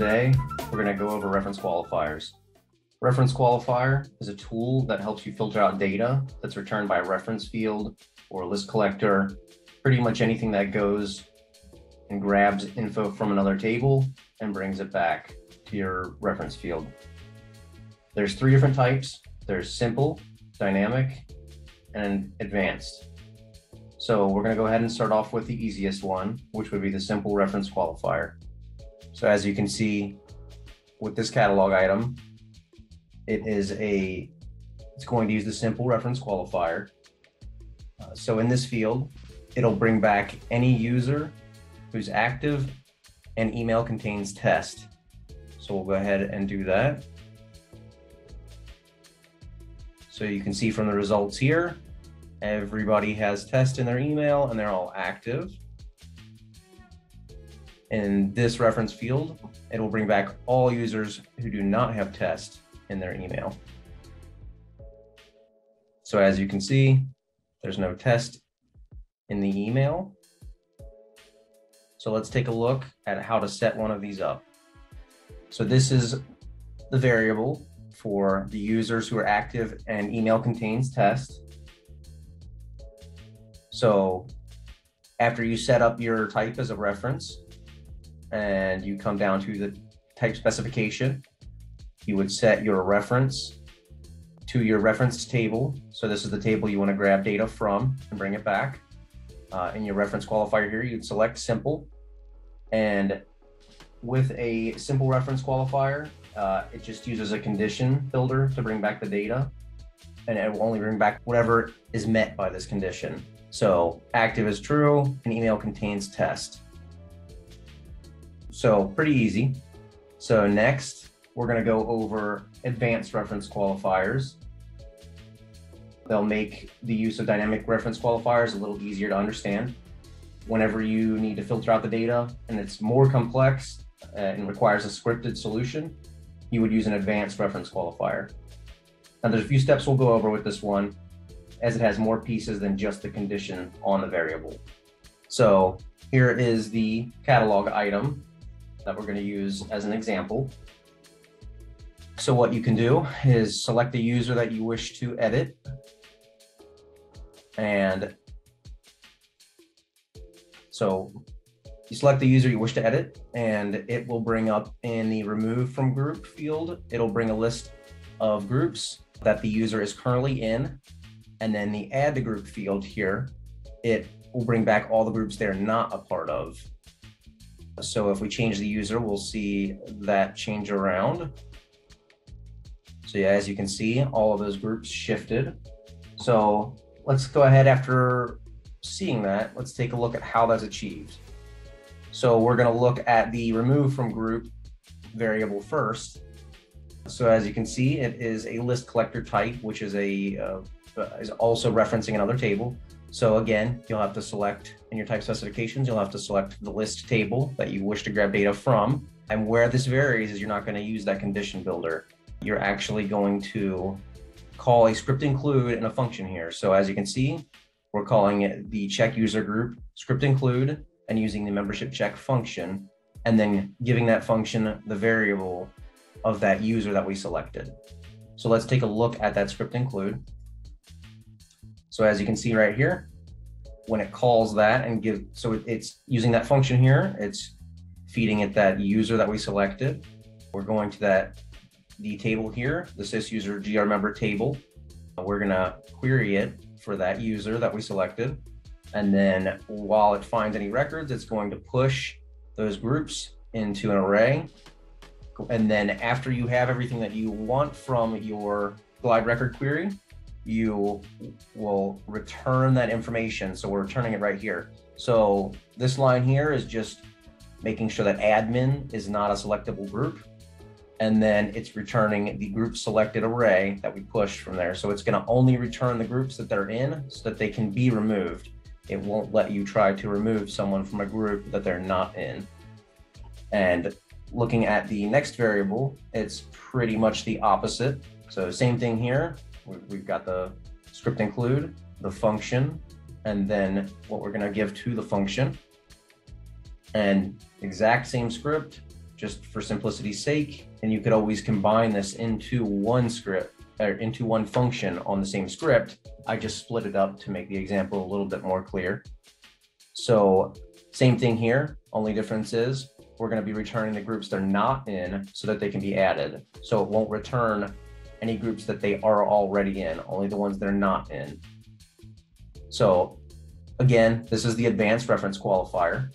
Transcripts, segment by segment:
today we're going to go over reference qualifiers. Reference qualifier is a tool that helps you filter out data that's returned by a reference field or list collector, pretty much anything that goes and grabs info from another table and brings it back to your reference field. There's three different types. There's simple, dynamic, and advanced. So we're going to go ahead and start off with the easiest one, which would be the simple reference qualifier. So as you can see with this catalog item, it is a, it's going to use the simple reference qualifier. Uh, so in this field, it'll bring back any user who's active and email contains test. So we'll go ahead and do that. So you can see from the results here, everybody has test in their email and they're all active. In this reference field, it will bring back all users who do not have test in their email. So as you can see, there's no test in the email. So let's take a look at how to set one of these up. So this is the variable for the users who are active and email contains test. So after you set up your type as a reference and you come down to the type specification, you would set your reference to your reference table. So this is the table you want to grab data from and bring it back. Uh, in your reference qualifier here, you'd select simple. And with a simple reference qualifier, uh, it just uses a condition builder to bring back the data. And it will only bring back whatever is met by this condition. So active is true, an email contains test. So pretty easy. So next, we're going to go over advanced reference qualifiers. They'll make the use of dynamic reference qualifiers a little easier to understand. Whenever you need to filter out the data and it's more complex uh, and requires a scripted solution, you would use an advanced reference qualifier. Now there's a few steps we'll go over with this one as it has more pieces than just the condition on the variable. So here is the catalog item that we're going to use as an example. So what you can do is select the user that you wish to edit. And so you select the user you wish to edit and it will bring up in the remove from group field, it'll bring a list of groups that the user is currently in. And then the add to group field here, it will bring back all the groups they're not a part of. So if we change the user, we'll see that change around. So yeah, as you can see, all of those groups shifted. So let's go ahead after seeing that, let's take a look at how that's achieved. So we're going to look at the remove from group variable first. So as you can see, it is a list collector type, which is a uh, is also referencing another table. So again, you'll have to select in your type specifications, you'll have to select the list table that you wish to grab data from. And where this varies is you're not going to use that condition builder. You're actually going to call a script include and a function here. So as you can see, we're calling it the check user group script include and using the membership check function and then giving that function the variable of that user that we selected. So let's take a look at that script include. So as you can see right here, when it calls that and give, so it's using that function here, it's feeding it that user that we selected. We're going to that, the table here, the sys user gr member table. We're gonna query it for that user that we selected. And then while it finds any records, it's going to push those groups into an array. And then after you have everything that you want from your glide record query, you will return that information. So we're returning it right here. So this line here is just making sure that admin is not a selectable group. And then it's returning the group selected array that we pushed from there. So it's going to only return the groups that they're in so that they can be removed. It won't let you try to remove someone from a group that they're not in. And looking at the next variable, it's pretty much the opposite. So same thing here. We've got the script include, the function, and then what we're going to give to the function. And exact same script, just for simplicity's sake, and you could always combine this into one script or into one function on the same script. I just split it up to make the example a little bit more clear. So same thing here, only difference is we're going to be returning the groups they're not in so that they can be added. So it won't return any groups that they are already in, only the ones they're not in. So again, this is the advanced reference qualifier.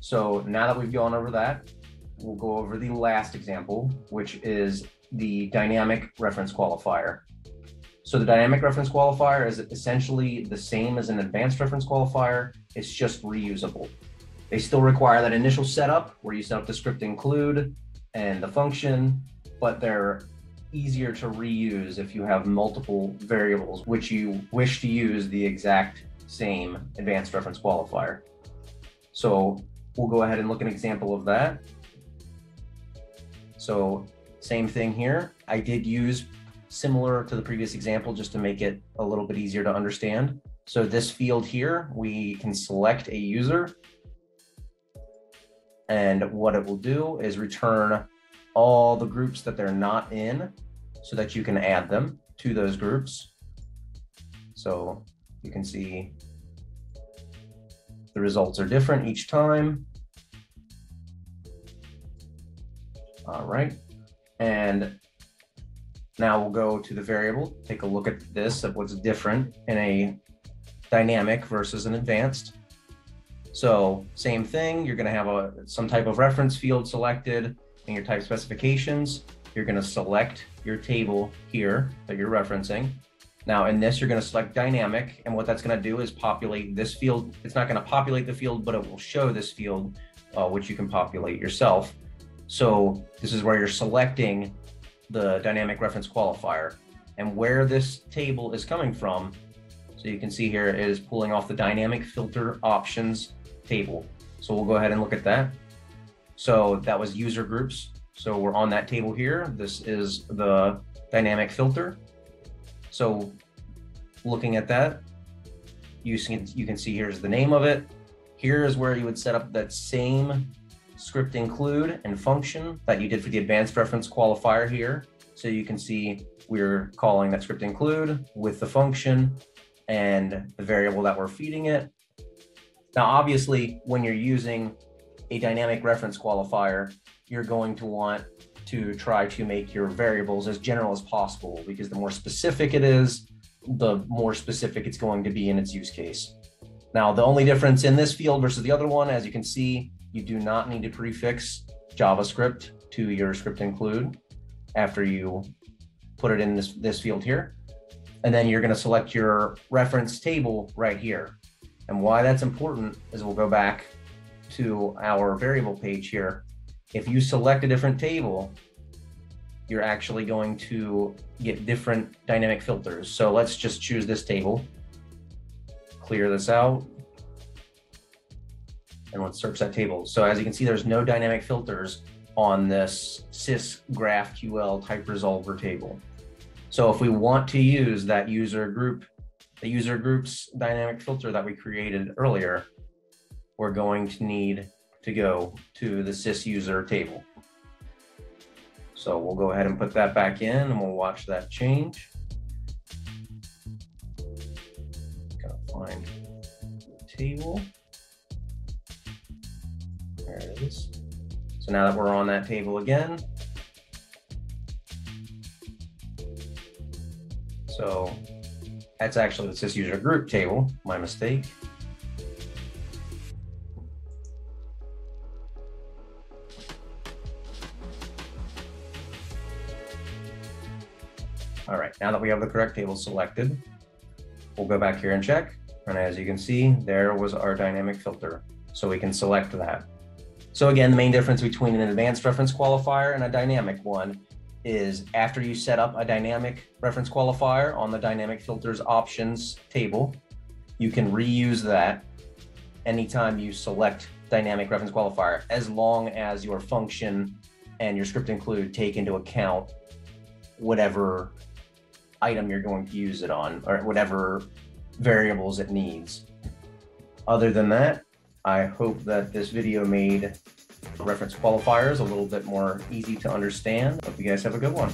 So now that we've gone over that, we'll go over the last example, which is the dynamic reference qualifier. So the dynamic reference qualifier is essentially the same as an advanced reference qualifier. It's just reusable. They still require that initial setup where you set up the script include and the function, but they're easier to reuse if you have multiple variables which you wish to use the exact same advanced reference qualifier. So we'll go ahead and look at an example of that. So same thing here. I did use similar to the previous example just to make it a little bit easier to understand. So this field here, we can select a user and what it will do is return all the groups that they're not in so that you can add them to those groups. So you can see the results are different each time. All right. And now we'll go to the variable, take a look at this of what's different in a dynamic versus an advanced. So same thing, you're gonna have a some type of reference field selected your type specifications. You're gonna select your table here that you're referencing. Now in this, you're gonna select dynamic, and what that's gonna do is populate this field. It's not gonna populate the field, but it will show this field, uh, which you can populate yourself. So this is where you're selecting the dynamic reference qualifier and where this table is coming from. So you can see here it is pulling off the dynamic filter options table. So we'll go ahead and look at that. So that was user groups. So we're on that table here. This is the dynamic filter. So looking at that, you can, you can see here's the name of it. Here is where you would set up that same script include and function that you did for the advanced reference qualifier here. So you can see we're calling that script include with the function and the variable that we're feeding it. Now, obviously, when you're using a dynamic reference qualifier, you're going to want to try to make your variables as general as possible because the more specific it is, the more specific it's going to be in its use case. Now, the only difference in this field versus the other one, as you can see, you do not need to prefix JavaScript to your script include after you put it in this, this field here. And then you're going to select your reference table right here. And why that's important is we'll go back to our variable page here. If you select a different table, you're actually going to get different dynamic filters. So let's just choose this table, clear this out, and let's search that table. So as you can see, there's no dynamic filters on this sys GraphQL type resolver table. So if we want to use that user group, the user groups dynamic filter that we created earlier, we're going to need to go to the sys user table. So we'll go ahead and put that back in and we'll watch that change. Gotta find the table. There it is. So now that we're on that table again, so that's actually the sysuser group table, my mistake. All right, now that we have the correct table selected, we'll go back here and check. And as you can see, there was our dynamic filter. So we can select that. So again, the main difference between an advanced reference qualifier and a dynamic one is after you set up a dynamic reference qualifier on the dynamic filters options table, you can reuse that anytime you select dynamic reference qualifier, as long as your function and your script include take into account whatever item you're going to use it on or whatever variables it needs. Other than that, I hope that this video made reference qualifiers a little bit more easy to understand. Hope you guys have a good one.